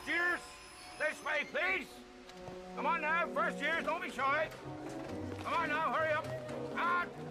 first years, this way, please. Come on now, first years, don't be shy. Come on now, hurry up. On.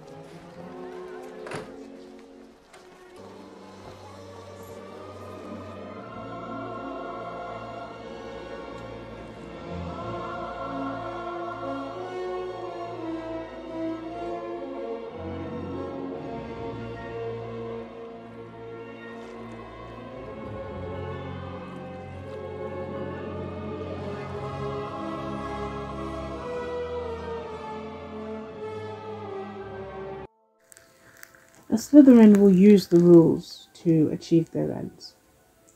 A Slytherin will use the rules to achieve their ends.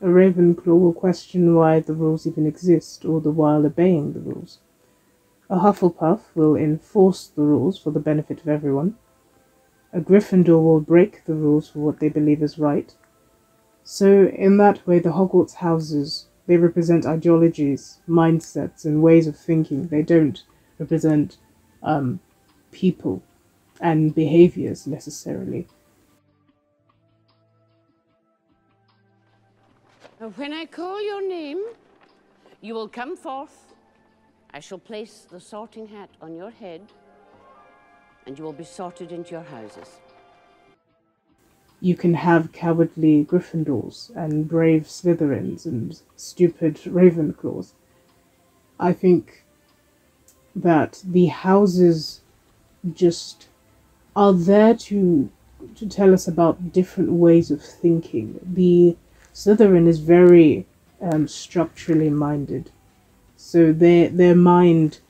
A Ravenclaw will question why the rules even exist, all the while obeying the rules. A Hufflepuff will enforce the rules for the benefit of everyone. A Gryffindor will break the rules for what they believe is right. So, in that way, the Hogwarts houses they represent ideologies, mindsets, and ways of thinking. They don't represent um, people and behaviors necessarily. When I call your name, you will come forth. I shall place the sorting hat on your head, and you will be sorted into your houses. You can have cowardly Gryffindors and brave Slytherins and stupid Ravenclaws. I think that the houses just are there to to tell us about different ways of thinking. The Slytherin is very um, structurally minded, so their their mind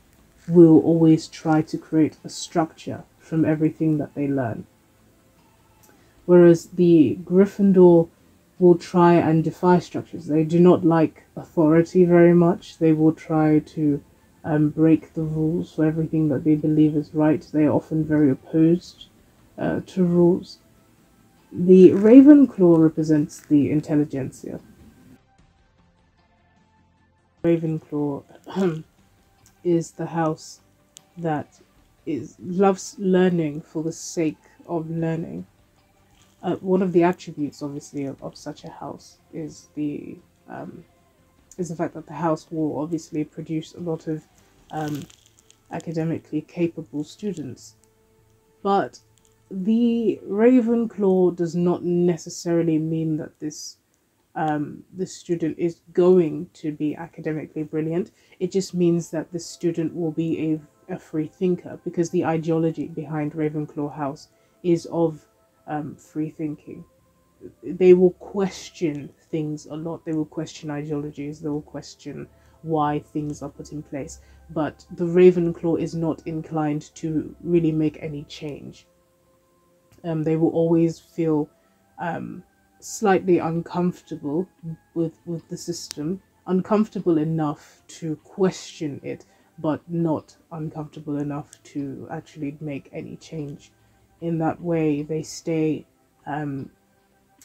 will always try to create a structure from everything that they learn. Whereas the Gryffindor will try and defy structures. They do not like authority very much. They will try to um, break the rules for everything that they believe is right. They are often very opposed uh, to rules. The Ravenclaw represents the intelligentsia. Ravenclaw is the house that is loves learning for the sake of learning. Uh, one of the attributes, obviously, of, of such a house is the um, is the fact that the house will obviously produce a lot of um, academically capable students. But the Ravenclaw does not necessarily mean that this um, the student is going to be academically brilliant. It just means that the student will be a, a free thinker because the ideology behind Ravenclaw House is of um, free thinking. They will question things a lot. They will question ideologies. They will question why things are put in place. But the Ravenclaw is not inclined to really make any change um, they will always feel um, slightly uncomfortable with with the system, uncomfortable enough to question it, but not uncomfortable enough to actually make any change. In that way, they stay um,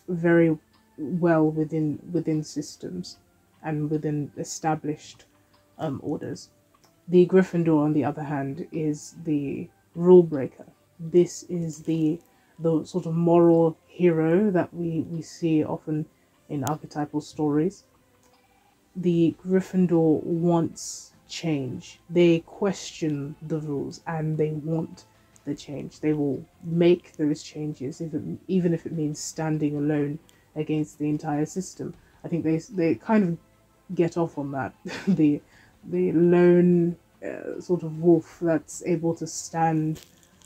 very well within within systems and within established um, orders. The Gryffindor, on the other hand, is the rule breaker. This is the the sort of moral hero that we, we see often in archetypal stories. The Gryffindor wants change. They question the rules and they want the change. They will make those changes, if it, even if it means standing alone against the entire system. I think they they kind of get off on that. the the lone uh, sort of wolf that's able to stand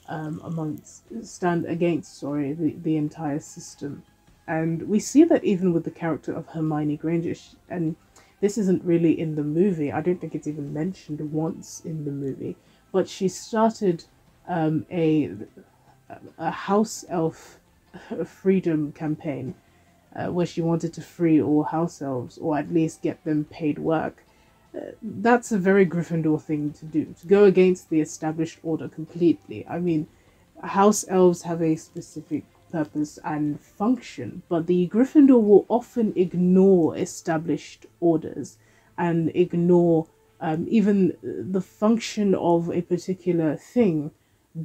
um, amongst stand against sorry the, the entire system. And we see that even with the character of hermione granger she, and this isn't really in the movie i don't think it's even mentioned once in the movie but she started um, a, a house elf freedom campaign uh, where she wanted to free all house elves or at least get them paid work that's a very Gryffindor thing to do, to go against the established order completely. I mean, house elves have a specific purpose and function, but the Gryffindor will often ignore established orders and ignore um, even the function of a particular thing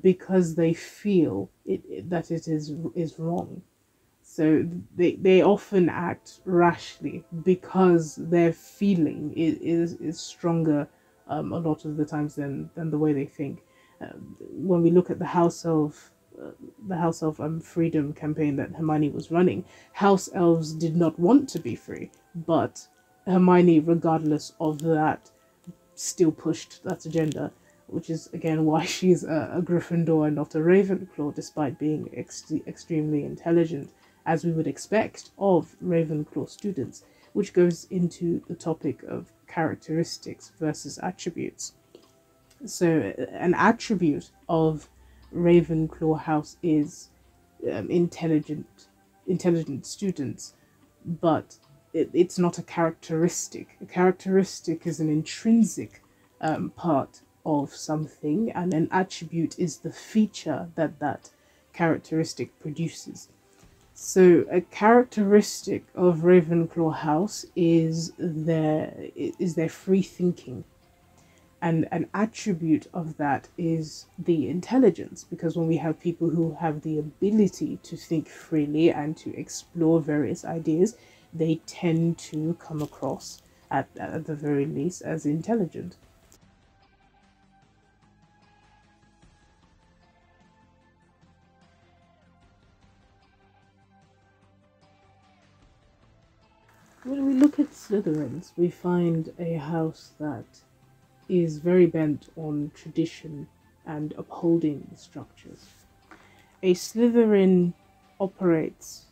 because they feel it, it, that it is is wrong. So they, they often act rashly because their feeling is, is, is stronger um, a lot of the times than, than the way they think. Um, when we look at the House of uh, the House of um, Freedom campaign that Hermione was running, House elves did not want to be free, but Hermione, regardless of that, still pushed that agenda, which is again why she's a, a Gryffindor and not a Ravenclaw, despite being ex- extremely intelligent, as we would expect of Ravenclaw students, which goes into the topic of characteristics versus attributes. So, an attribute of Ravenclaw House is um, intelligent, intelligent students, but it, it's not a characteristic. A characteristic is an intrinsic um, part of something, and an attribute is the feature that that characteristic produces. So, a characteristic of Ravenclaw House is their is their free thinking, and an attribute of that is the intelligence. Because when we have people who have the ability to think freely and to explore various ideas, they tend to come across, at, at the very least, as intelligent. When we look at Slytherins, we find a house that is very bent on tradition and upholding structures. A Slytherin operates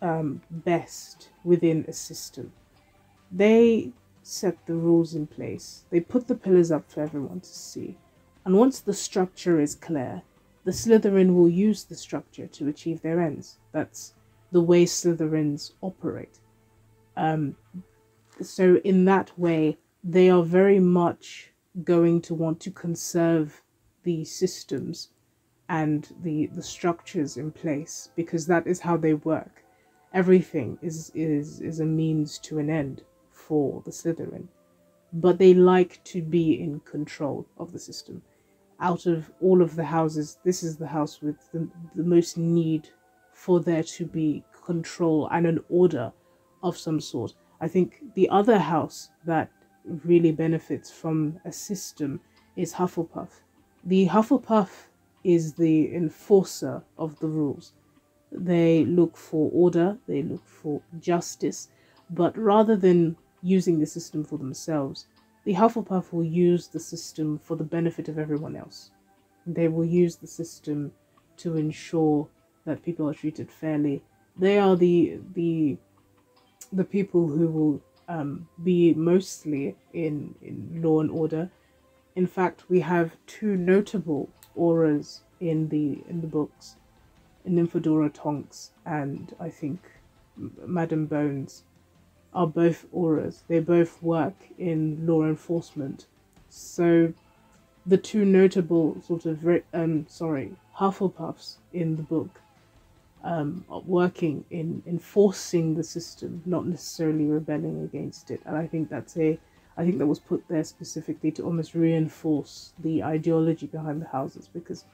um, best within a system. They set the rules in place, they put the pillars up for everyone to see. And once the structure is clear, the Slytherin will use the structure to achieve their ends. That's the way Slytherins operate. Um, so, in that way, they are very much going to want to conserve the systems and the, the structures in place because that is how they work everything is is is a means to an end for the Slytherin, but they like to be in control of the system. Out of all of the houses, this is the house with the, the most need for there to be control and an order of some sort. I think the other house that really benefits from a system is Hufflepuff. The Hufflepuff is the enforcer of the rules. They look for order, they look for justice, but rather than using the system for themselves, the Hufflepuff will use the system for the benefit of everyone else. They will use the system to ensure that people are treated fairly. They are the the the people who will um, be mostly in, in law and order. In fact, we have two notable Aurors in the in the books. Nymphadora Tonks and I think Madam Bones are both Aurors. They both work in law enforcement. So the two notable sort of um sorry Hufflepuffs in the book um, working in enforcing the system, not necessarily rebelling against it. And I think that's a I think that was put there specifically to almost reinforce the ideology behind the houses because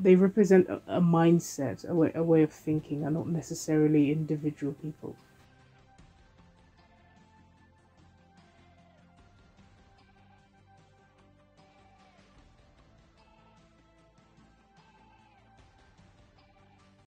they represent a, a mindset, a way, a way of thinking, and not necessarily individual people.